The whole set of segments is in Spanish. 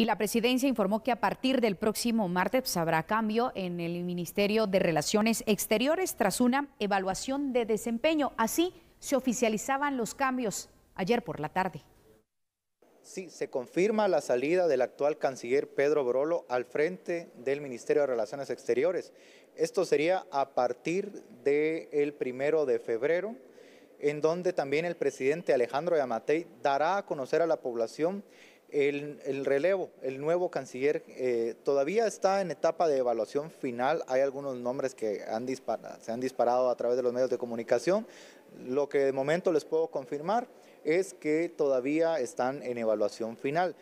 Y la presidencia informó que a partir del próximo martes habrá cambio en el Ministerio de Relaciones Exteriores tras una evaluación de desempeño. Así se oficializaban los cambios ayer por la tarde. Sí, se confirma la salida del actual canciller Pedro Brolo al frente del Ministerio de Relaciones Exteriores. Esto sería a partir del primero de febrero, en donde también el presidente Alejandro Yamatei dará a conocer a la población el, relevo, el nuevo canciller eh, todavía está en etapa de evaluación final. Hay algunos nombres que han se han disparado a través de los medios de comunicación. Lo que de momento les puedo confirmar es que todavía están en evaluación final.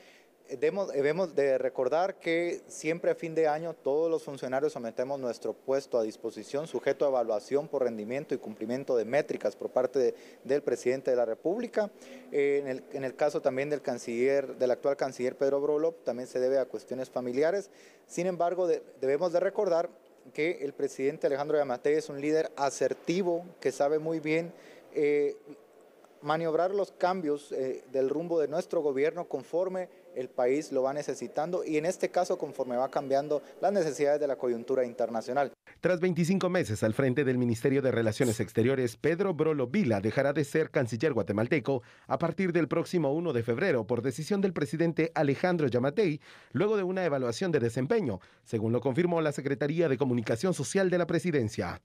Debemos, de recordar que siempre a fin de año todos los funcionarios sometemos nuestro puesto a disposición, sujeto a evaluación por rendimiento y cumplimiento de métricas por parte del presidente de la República. Eh, en, el, caso también del canciller, del actual canciller Pedro Brolo, también se debe a cuestiones familiares. Sin embargo, debemos de recordar que el presidente Alejandro Yamate es un líder asertivo que sabe muy bien eh, maniobrar los cambios eh, del rumbo de nuestro gobierno conforme el país lo va necesitando y en este caso conforme va cambiando las necesidades de la coyuntura internacional. Tras 25 meses al frente del Ministerio de Relaciones Exteriores, Pedro Brolo Vila dejará de ser canciller guatemalteco a partir del próximo 1 de febrero por decisión del presidente Alejandro Yamatei, luego de una evaluación de desempeño, según lo confirmó la Secretaría de Comunicación Social de la Presidencia.